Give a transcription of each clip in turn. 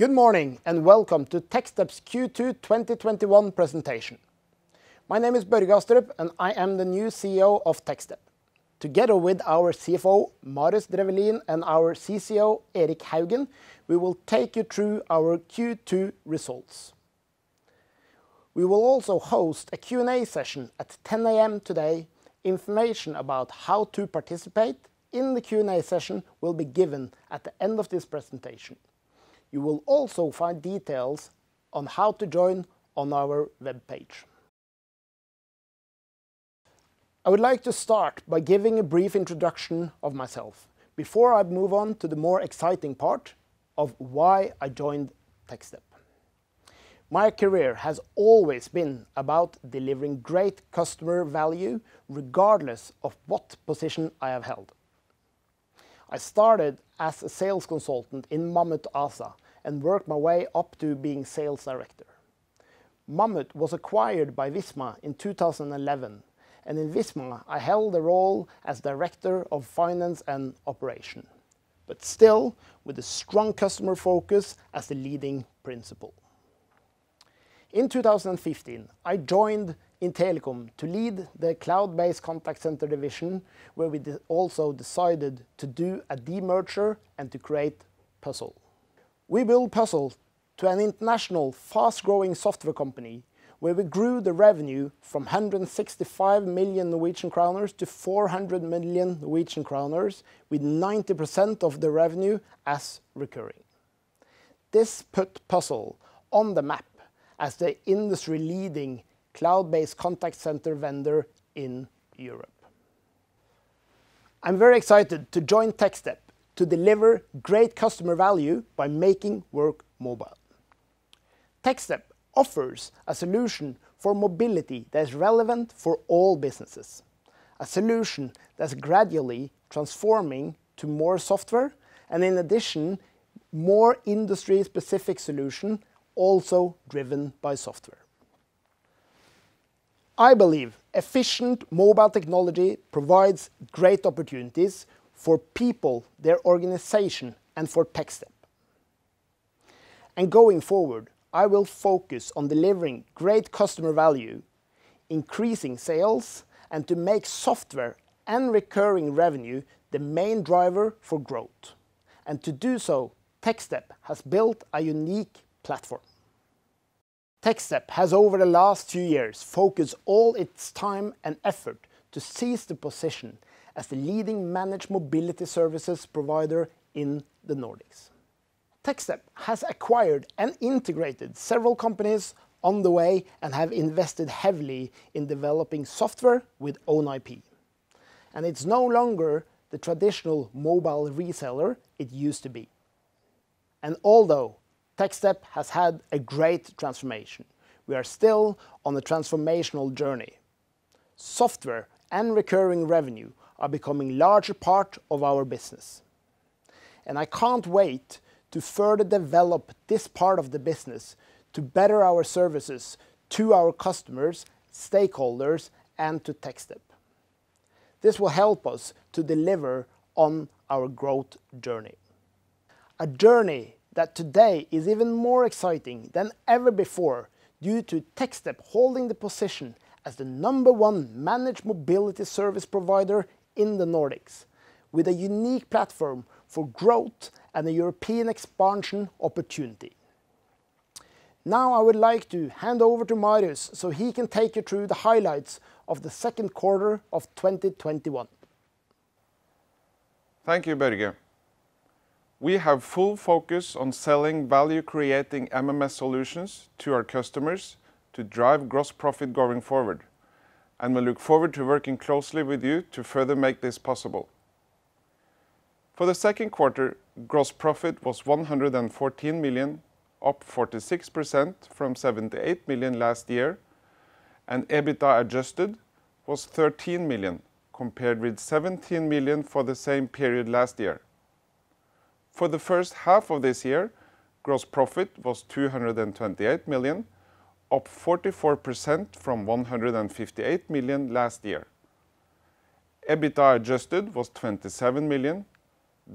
Good morning, and welcome to Techstep's Q2 2021 presentation. My name is Børge Astrup, and I am the new CEO of Techstep. Together with our CFO, Marius Drefvelin, and our CCO, Erik Haugen, we will take you through our Q2 results. We will also host a Q&A session at 10:00 A.M. today. Information about how to participate in the Q&A session will be given at the end of this presentation. You will also find details on how to join on our webpage. I would like to start by giving a brief introduction of myself before I move on to the more exciting part of why I joined Techstep. My career has always been about delivering great customer value regardless of what position I have held. I started as a sales consultant in Mamut ASA and worked my way up to being sales director. Mamut was acquired by Visma in 2011, and in Visma, I held the role as director of finance and operation, but still with a strong customer focus as the leading principle. In 2015, I joined Intelecom to lead the cloud-based contact center division, where we also decided to do a demerger and to create Puzzel. We built Puzzel to an international fast-growing software company, where we grew the revenue from 165 million Norwegian kroner to 400 million Norwegian kroner, with 90% of the revenue as recurring. This put Puzzel on the map as the industry-leading cloud-based contact center vendor in Europe. I'm very excited to join Techstep to deliver great customer value by making work mobile. Techstep offers a solution for mobility that is relevant for all businesses, a solution that's gradually transforming to more software, and in addition, more industry-specific solution also driven by software. I believe efficient mobile technology provides great opportunities for people, their organization, and for Techstep. And going forward, I will focus on delivering great customer value, increasing sales, and to make software and recurring revenue the main driver for growth. And to do so, Techstep has built a unique platform. Techstep has, over the last two years, focused all its time and effort to seize the position as the leading managed mobility services provider in the Nordics. Techstep has acquired and integrated several companies on the way and have invested heavily in developing software with own IP. And it's no longer the traditional mobile reseller it used to be. And although Techstep has had a great transformation, we are still on a transformational journey. Software and recurring revenue are becoming larger part of our business, and I can't wait to further develop this part of the business to better our services to our customers, stakeholders, and to Techstep. This will help us to deliver on our growth journey, a journey that today is even more exciting than ever before due to Techstep holding the position as the number one managed mobility service provider in the Nordics, with a unique platform for growth and a European expansion opportunity. Now I would like to hand over to Marius so he can take you through the highlights of the second quarter of 2021. Thank you, Børge. We have full focus on selling value-creating MMS solutions to our customers to drive gross profit going forward, and we look forward to working closely with you to further make this possible. For the second quarter, gross profit was 114 million, up 46% from 78 million last year, and EBITDA adjusted was 13 million, compared with 17 million for the same period last year. For the first half of this year, gross profit was 228 million, up 44% from 158 million last year. EBITDA adjusted was 27 million,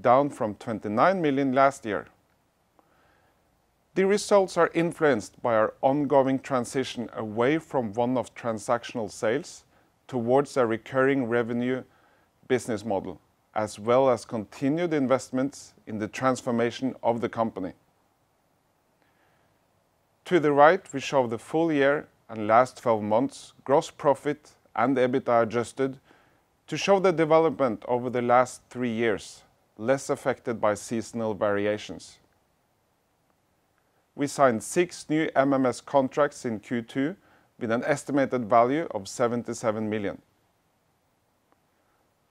down from 29 million last year. The results are influenced by our ongoing transition away from one-off transactional sales towards a recurring revenue business model, as well as continued investments in the transformation of the company. To the right, we show the full year and last 12 months gross profit and EBITDA adjusted to show the development over the last three years, less affected by seasonal variations. We signed six new MMS contracts in Q2 with an estimated value of 77 million.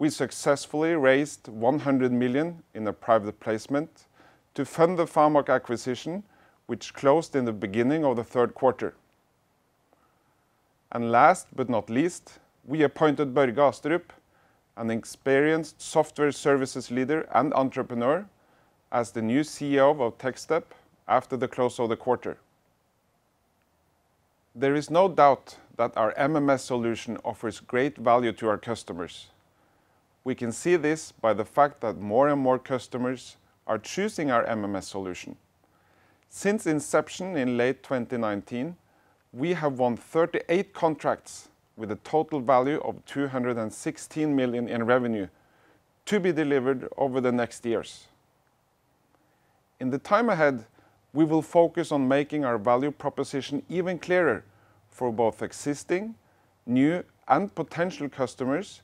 We successfully raised 100 million in a private placement to fund the Famoc acquisition, which closed in the beginning of the third quarter. And last but not least, we appointed Børge Astrup, an experienced software services leader and entrepreneur, as the new CEO of Techstep after the close of the quarter. There is no doubt that our MMS solution offers great value to our customers. We can see this by the fact that more and more customers are choosing our MMS solution. Since inception in late 2019, we have won 38 contracts with a total value of 216 million in revenue to be delivered over the next years. In the time ahead, we will focus on making our value proposition even clearer for both existing, new, and potential customers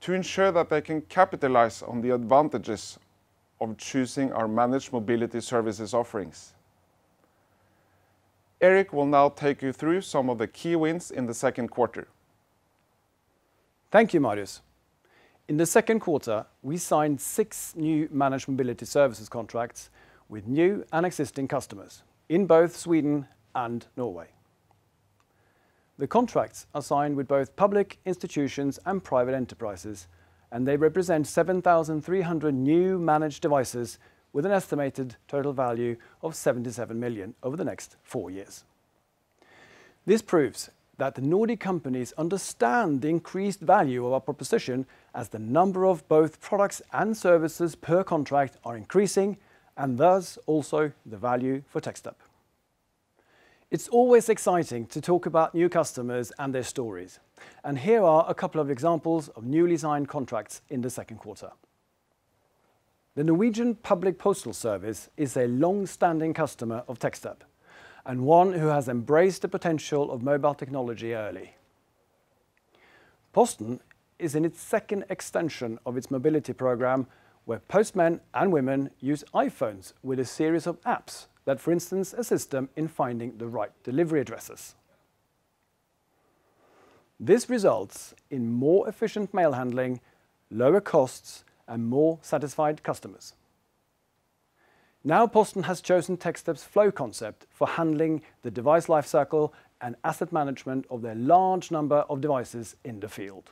to ensure that they can capitalize on the advantages of choosing our managed mobility services offerings. Erik will now take you through some of the key wins in the second quarter. Thank you, Marius. In the second quarter, we signed six new managed mobility services contracts with new and existing customers in both Sweden and Norway. The contracts are signed with both public institutions and private enterprises, and they represent 7,300 new managed devices with an estimated total value of 77 million over the next four years. This proves that the Nordic companies understand the increased value of our proposition as the number of both products and services per contract are increasing, and thus also the value for Techstep. It's always exciting to talk about new customers and their stories, and here are a couple of examples of newly signed contracts in the second quarter. The Norwegian Public Postal Service is a long-standing customer of Techstep and one who has embraced the potential of mobile technology early. Posten is in its second extension of its mobility program, where postmen and women use iPhones with a series of apps that, for instance, assist them in finding the right delivery addresses. This results in more efficient mail handling, lower costs, and more satisfied customers. Now Posten has chosen Techstep's Flow concept for handling the device life cycle and asset management of their large number of devices in the field.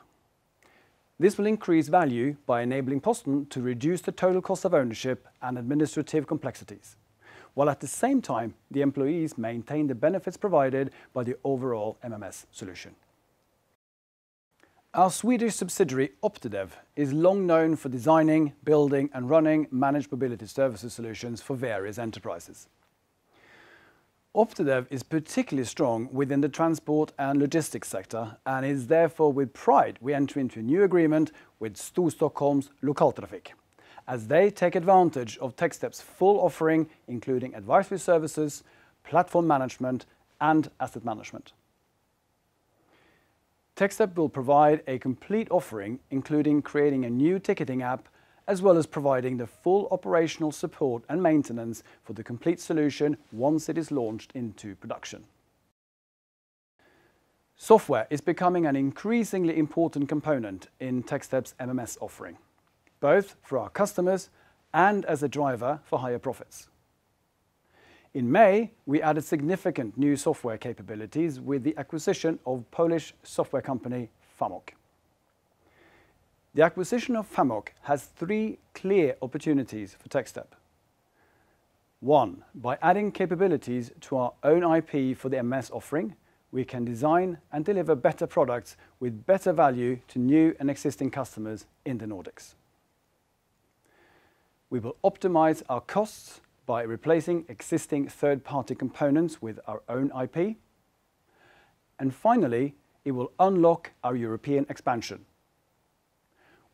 This will increase value by enabling Posten to reduce the total cost of ownership and administrative complexities, while at the same time, the employees maintain the benefits provided by the overall MMS solution. Our Swedish subsidiary, Optidev, is long known for designing, building, and running managed mobility services solutions for various enterprises. Optidev is particularly strong within the transport and logistics sector, and is therefore with pride we enter into a new agreement with Storstockholms Lokaltrafik as they take advantage of Techstep's full offering, including advisory services, platform management, and asset management. Techstep will provide a complete offering, including creating a new ticketing app, as well as providing the full operational support and maintenance for the complete solution once it is launched into production. Software is becoming an increasingly important component in Techstep's MMS offering, both for our customers and as a driver for higher profits. In May, we added significant new software capabilities with the acquisition of Polish software company Famoc. The acquisition of Famoc has three clear opportunities for Techstep. One, by adding capabilities to our own IP for the MS offering, we can design and deliver better products with better value to new and existing customers in the Nordics. We will optimize our costs by replacing existing third-party components with our own IP. And finally, it will unlock our European expansion.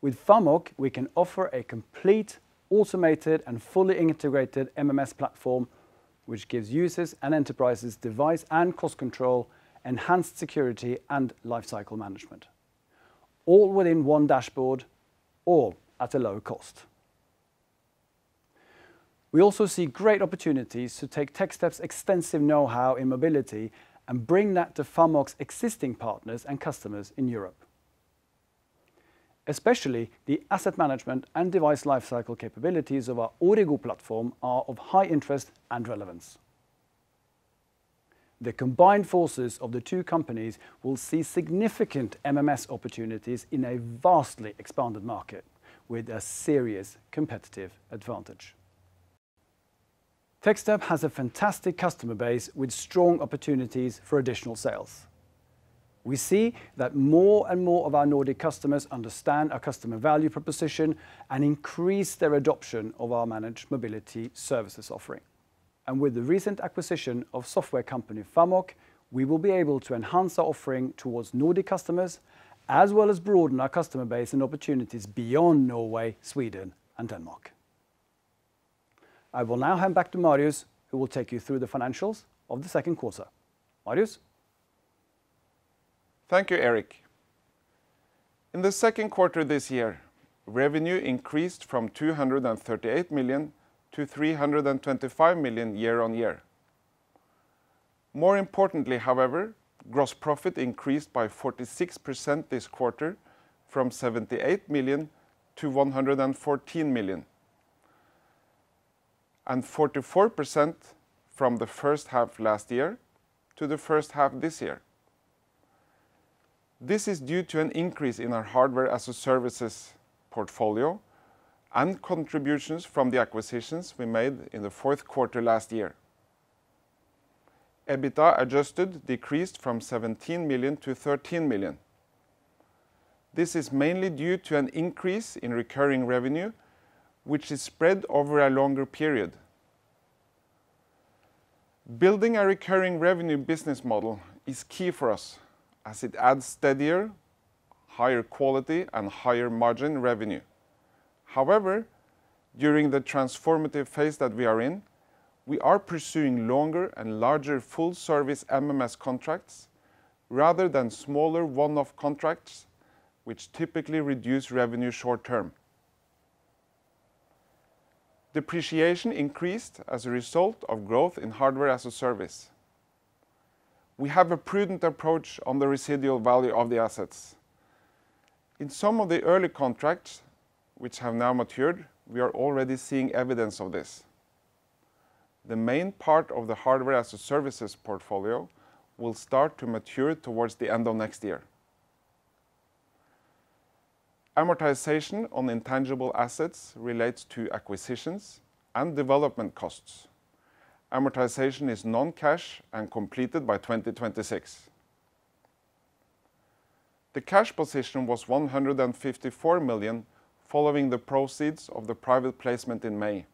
With FAMOC, we can offer a complete, automated, and fully integrated MMS platform, which gives users and enterprises device and cost control, enhanced security, and lifecycle management, all within one dashboard, all at a low cost. We also see great opportunities to take Techstep's extensive know-how in mobility and bring that to FAMOC's existing partners and customers in Europe. Especially the asset management and device lifecycle capabilities of our Origo platform are of high interest and relevance. The combined forces of the two companies will see significant MMS opportunities in a vastly expanded market with a serious competitive advantage. Techstep has a fantastic customer base with strong opportunities for additional sales. We see that more and more of our Nordic customers understand our customer value proposition and increase their adoption of our managed mobility services offering. And with the recent acquisition of software company FAMOC, we will be able to enhance our offering towards Nordic customers, as well as broaden our customer base and opportunities beyond Norway, Sweden, and Denmark. I will now hand back to Marius, who will take you through the financials of the second quarter. Marius? Thank you, Erik. In the second quarter this year, revenue increased from 238 million to 325 million year-on-year. More importantly, however, gross profit increased by 46% this quarter from 78 million to 114 million, and 44% from the first half last year to the first half this year. This is due to an increase in our hardware as a services portfolio and contributions from the acquisitions we made in the fourth quarter last year. EBITDA adjusted decreased from 17 million to 13 million. This is mainly due to an increase in recurring revenue, which is spread over a longer period. Building a recurring revenue business model is key for us as it adds steadier, higher quality, and higher margin revenue. However, during the transformative phase that we are in, we are pursuing longer and larger full-service MMS contracts rather than smaller one-off contracts, which typically reduce revenue short-term. Depreciation increased as a result of growth in hardware as a service. We have a prudent approach on the residual value of the assets. In some of the early contracts, which have now matured, we are already seeing evidence of this. The main part of the hardware as a services portfolio will start to mature towards the end of next year. Amortization on intangible assets relates to acquisitions and development costs. Amortization is non-cash and completed by 2026. The cash position was 154 million following the proceeds of the private placement in May,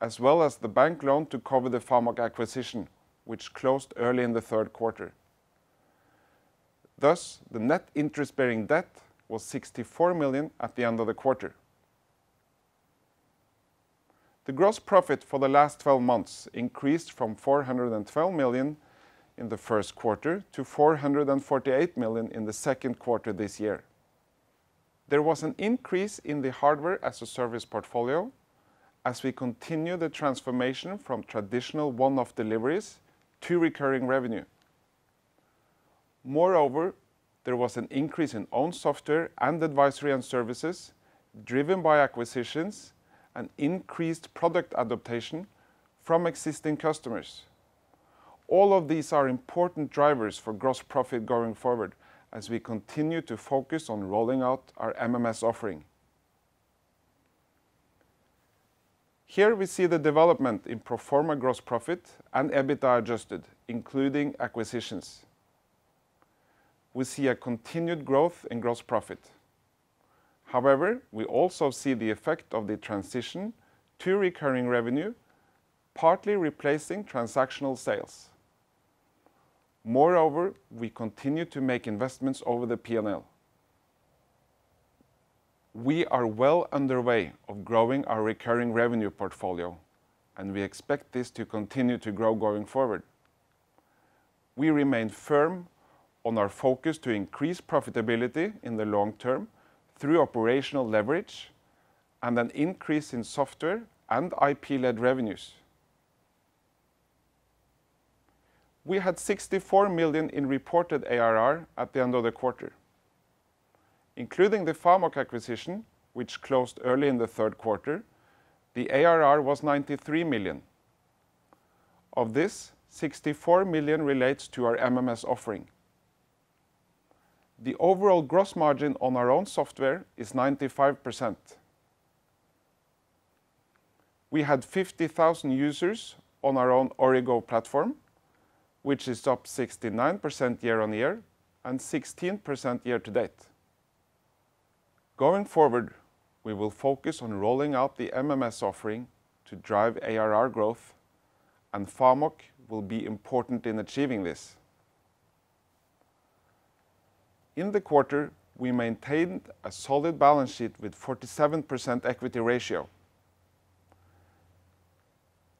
as well as the bank loan to cover the FAMOC acquisition, which closed early in the third quarter. Thus, the net interest-bearing debt was 64 million at the end of the quarter. The gross profit for the last 12 months increased from 412 million in the first quarter to 448 million in the second quarter this year. There was an increase in the hardware as a service portfolio as we continue the transformation from traditional one-off deliveries to recurring revenue. Moreover, there was an increase in own software and advisory and services driven by acquisitions and increased product adaptation from existing customers. All of these are important drivers for gross profit going forward as we continue to focus on rolling out our MMS offering. Here we see the development in pro forma gross profit and EBITDA adjusted, including acquisitions. We see a continued growth in gross profit. However, we also see the effect of the transition to recurring revenue partly replacing transactional sales. Moreover, we continue to make investments over the P&L. We are well underway of growing our recurring revenue portfolio, and we expect this to continue to grow going forward. We remain firm on our focus to increase profitability in the long term through operational leverage and an increase in software and IP-led revenues. We had 64 million in reported ARR at the end of the quarter. Including the Famoc acquisition, which closed early in the third quarter, the ARR was 93 million. Of this, 64 million relates to our MMS offering. The overall gross margin on our own software is 95%. We had 50,000 users on our own Origo platform, which is up 69% year-on-year and 16% year-to-date. Going forward, we will focus on rolling out the MMS offering to drive ARR growth, and Famoc will be important in achieving this. In the quarter, we maintained a solid balance sheet with 47% equity ratio.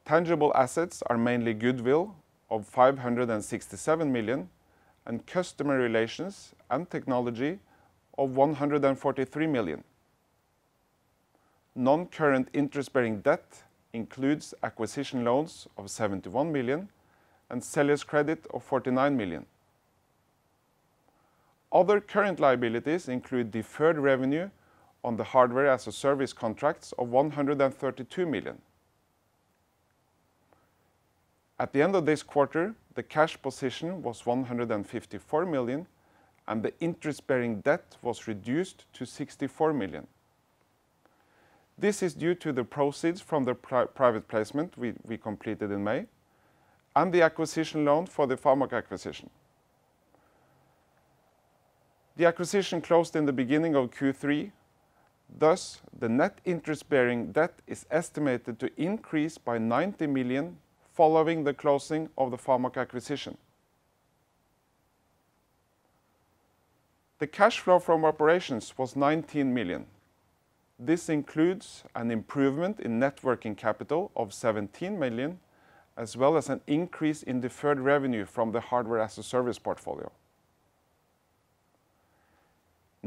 Tangible assets are mainly goodwill of 567 million and customer relations and technology of 143 million. Non-current interest-bearing debt includes acquisition loans of 71 million and seller's credit of 49 million. Other current liabilities include deferred revenue on the hardware as a service contracts of 132 million. At the end of this quarter, the cash position was 154 million, and the interest-bearing debt was reduced to 64 million. This is due to the proceeds from the private placement we completed in May and the acquisition loan for the Famoc acquisition. The acquisition closed in the beginning of Q3, thus, the net interest-bearing debt is estimated to increase by 90 million following the closing of the Famoc acquisition. The cash flow from operations was 19 million. This includes an improvement in net working capital of 17 million, as well as an increase in deferred revenue from the hardware as a service portfolio.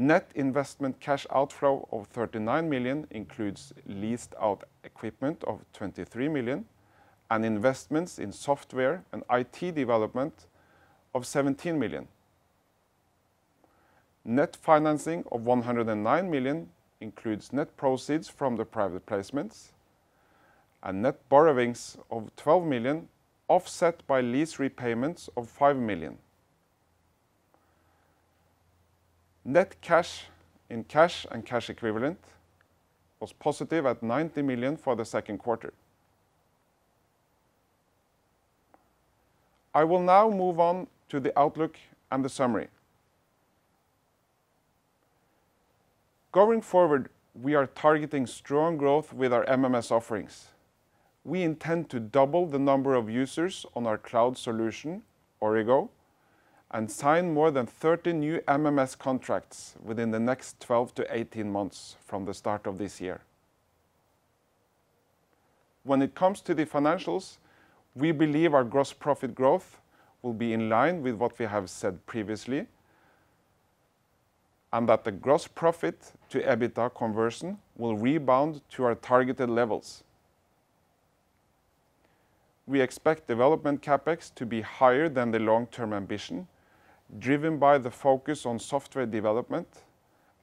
Net investment cash outflow of 39 million includes leased out equipment of 23 million and investments in software and IT development of 17 million. Net financing of 109 million includes net proceeds from the private placements and net borrowings of 12 million, offset by lease repayments of 5 million. Net cash in cash and cash equivalent was positive at 90 million for the second quarter. I will now move on to the outlook and the summary. Going forward, we are targeting strong growth with our MMS offerings. We intend to double the number of users on our cloud solution, Origo, and sign more than 30 new MMS contracts within the next 12 to 18 months from the start of this year. When it comes to the financials, we believe our gross profit growth will be in line with what we have said previously, and that the gross profit to EBITDA conversion will rebound to our targeted levels. We expect development CapEx to be higher than the long-term ambition, driven by the focus on software development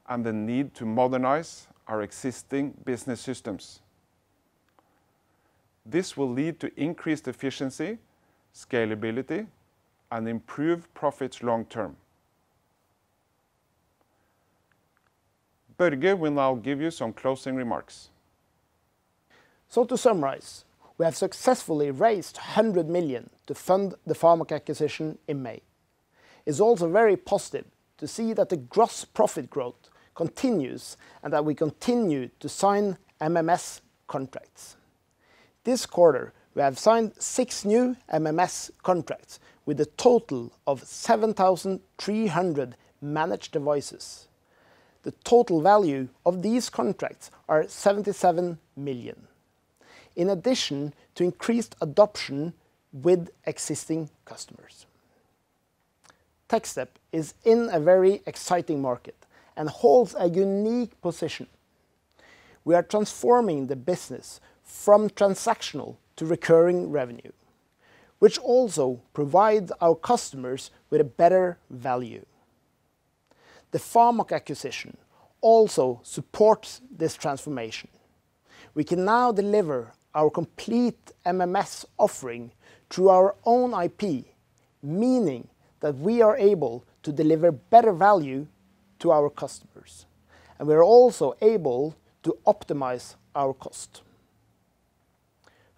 and the need to modernize our existing business systems. This will lead to increased efficiency, scalability, and improved profits long term. Børge will now give you some closing remarks. So to summarize, we have successfully raised 100 million to fund the Famoc acquisition in May. It's also very positive to see that the gross profit growth continues and that we continue to sign MMS contracts. This quarter we have signed six new MMS contracts with a total of 7,300 managed devices. The total value of these contracts are 77 million, in addition to increased adoption with existing customers. Techstep is in a very exciting market and holds a unique position. We are transforming the business from transactional to recurring revenue, which also provides our customers with a better value. The Famoc acquisition also supports this transformation. We can now deliver our complete MMS offering through our own IP, meaning that we are able to deliver better value to our customers, and we are also able to optimize our cost.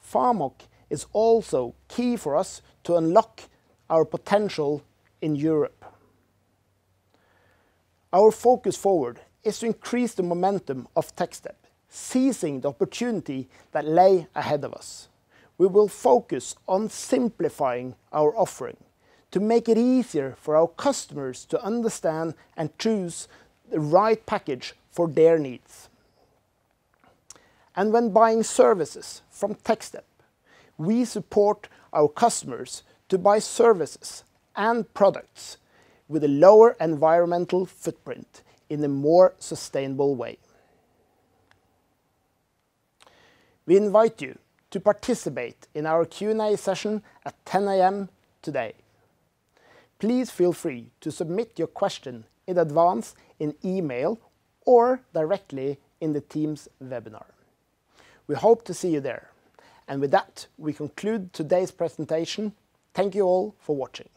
Famoc is also key for us to unlock our potential in Europe. Our focus forward is to increase the momentum of Techstep, seizing the opportunity that lay ahead of us. We will focus on simplifying our offering to make it easier for our customers to understand and choose the right package for their needs. And when buying services from Techstep, we support our customers to buy services and products with a lower environmental footprint in a more sustainable way. We invite you to participate in our Q&A session at 10 A.M. today. Please feel free to submit your question in advance in email or directly in the Teams webinar. We hope to see you there. And with that, we conclude today's presentation. Thank you all for watching.